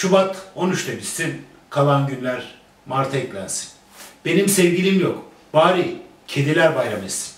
Şubat 13'te bitsin, kalan günler Mart'a eklensin. Benim sevgilim yok, bari kediler bayram etsin.